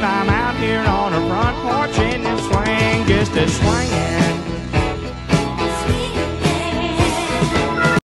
I'm out here on a front porch in the swing, just a swing.